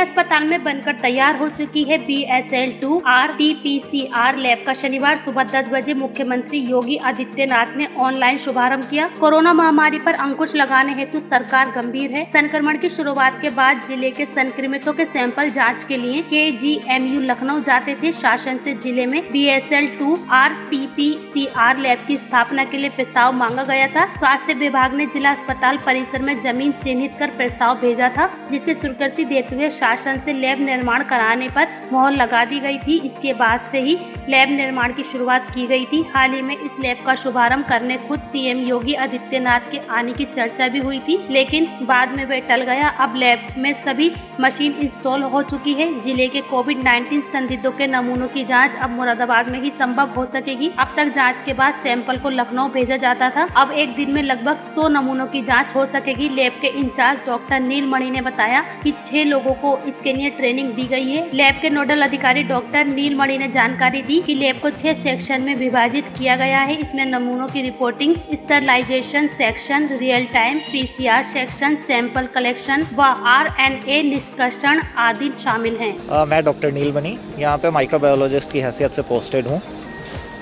जिला अस्पताल में बनकर तैयार हो चुकी है B S L two R T P C R lab का शनिवार सुबह दस बजे मुख्यमंत्री योगी आदित्यनाथ ने ऑनलाइन शुभारंभ किया। कोरोना महामारी पर अंकुश लगाने हेतु सरकार गंभीर है। संक्रमण की शुरुआत के बाद ज़िले के संक्रमितों के सैंपल जाँच के लिए के जी एम यू लखनऊ जाते थे। शासन ऐसी ज़िले में B S L two R T P C R lab की स्थापना के लिए प्रस्ताव मांगा गया था। स्वास्थ्य विभाग ने जिला अस्पताल परिसर में ज़मीन चिन्हित कर प्रस्ताव भेजा था, जिसे स्वीकृति देते हुए शासन से लैब निर्माण कराने पर मोहर लगा दी गई थी। इसके बाद से ही लैब निर्माण की शुरुआत की गई थी। हाल ही में इस लैब का शुभारंभ करने खुद सीएम योगी आदित्यनाथ के आने की चर्चा भी हुई थी, लेकिन बाद में वे टल गया। अब लैब में सभी मशीन इंस्टॉल हो चुकी है। ज़िले के कोविड 19 संदिग्धों के नमूनों की जाँच अब मुरादाबाद में ही संभव हो सकेगी। अब तक जाँच के बाद सैंपल को लखनऊ भेजा जाता था। अब एक दिन में लगभग 100 नमूनों की जाँच हो सकेगी। लैब के इंचार्ज डॉक्टर नीलमणि ने बताया कि छह लोगों को इसके लिए ट्रेनिंग दी गई है। लैब के नोडल अधिकारी डॉक्टर नीलमणि ने जानकारी दी कि लैब को छह सेक्शन में विभाजित किया गया है। इसमें नमूनों की reporting sterilisation section real time PCR section sample collection व आर एन ए निष्कर्षण आदि शामिल हैं। आ, मैं डॉक्टर नीलमणि यहाँ पे माइक्रोबायोलॉजिस्ट की हैसियत से पोस्टेड हूँ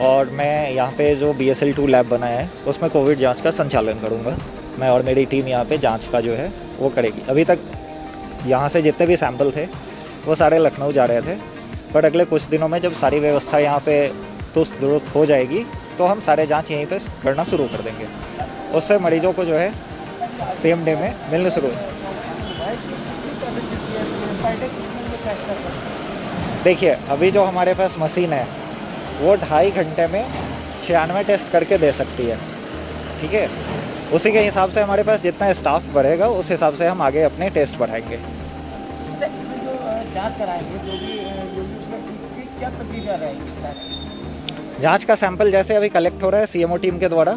और मैं यहाँ पे जो B S L two lab बना है उसमें कोविड जाँच का संचालन करूँगा। मैं और मेरी टीम यहाँ पे जाँच का जो है वो करेगी। अभी तक यहाँ से जितने भी सैंपल थे, वो सारे लखनऊ जा रहे थे। बट अगले कुछ दिनों में जब सारी व्यवस्था यहाँ पे तुस्त दुरुस्त हो जाएगी तो हम सारे जाँच यहीं पे करना शुरू कर देंगे। उससे मरीजों को जो है सेम डे में मिलने शुरू। देखिए, अभी जो हमारे पास मशीन है, वो ढाई घंटे में छियानवे टेस्ट करके दे सकती है। ठीक है? उसी के हिसाब से हमारे पास जितना स्टाफ बढ़ेगा उस हिसाब से हम आगे अपने टेस्ट बढ़ाएँगे। जो जाँच की सैंपल जैसे अभी कलेक्ट हो रहा है सीएमओ टीम के द्वारा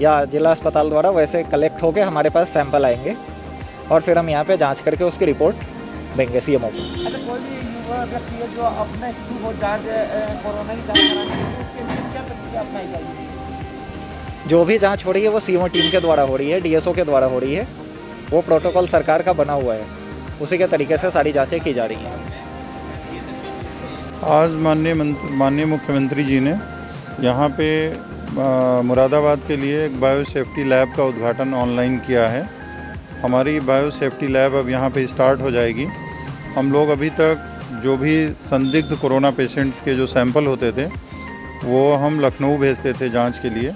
या जिला अस्पताल द्वारा वैसे कलेक्ट होके हमारे पास सैंपल आएँगे और फिर हम यहाँ पे जाँच करके उसकी रिपोर्ट देंगे सीएमओ को। अच्छा कोई भी युवा व्यक्ति है जो अपने जाँच कोरोना की जाँच कराने के उसके लिए क्या प्रक्रिया अपनाई जाएगी? जो भी जाँच हो रही है वो सीएमओ टीम के द्वारा हो रही है डीएसओ के द्वारा हो रही है। वो प्रोटोकॉल सरकार का बना हुआ है। उसी के तरीके से सारी जांचें की जा रही हैं। आज माननीय माननीय मुख्यमंत्री जी ने यहाँ पे अ, मुरादाबाद के लिए एक बायो सेफ्टी लैब का उद्घाटन ऑनलाइन किया है। हमारी बायो सेफ्टी लैब अब यहाँ पे स्टार्ट हो जाएगी। हम लोग अभी तक जो भी संदिग्ध कोरोना पेशेंट्स के जो सैंपल होते थे वो हम लखनऊ भेजते थे जाँच के लिए।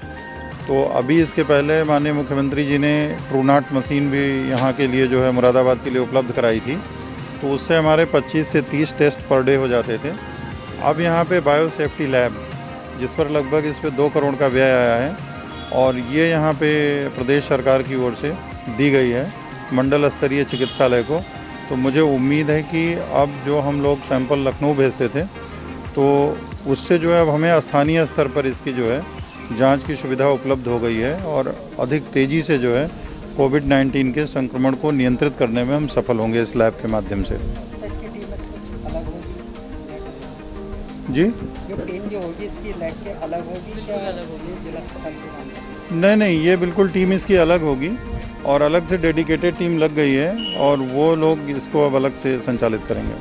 तो अभी इसके पहले माननीय मुख्यमंत्री जी ने ट्रूनाट मशीन भी यहाँ के लिए जो है मुरादाबाद के लिए उपलब्ध कराई थी। तो उससे हमारे 25 से 30 टेस्ट पर डे हो जाते थे। अब यहाँ पे बायो सेफ्टी लैब, जिस पर लगभग इस पर दो करोड़ का व्यय आया है और ये यहाँ पे प्रदेश सरकार की ओर से दी गई है मंडल स्तरीय चिकित्सालय को। तो मुझे उम्मीद है कि अब जो हम लोग सैंपल लखनऊ भेजते थे तो उससे जो है अब हमें स्थानीय स्तर पर इसकी जो है जाँच की सुविधा उपलब्ध हो गई है और अधिक तेज़ी से जो है कोविड 19 के संक्रमण को नियंत्रित करने में हम सफल होंगे इस लैब के माध्यम से। इसकी टीम अलग होगी जी? जो टीम जो होगी इसकी लैब के अलग होगी क्या अलग होगी। जिला अस्पताल के नाम नहीं नहीं ये बिल्कुल टीम इसकी अलग होगी और अलग से डेडिकेटेड टीम लग गई है और वो लोग इसको अब अलग से संचालित करेंगे।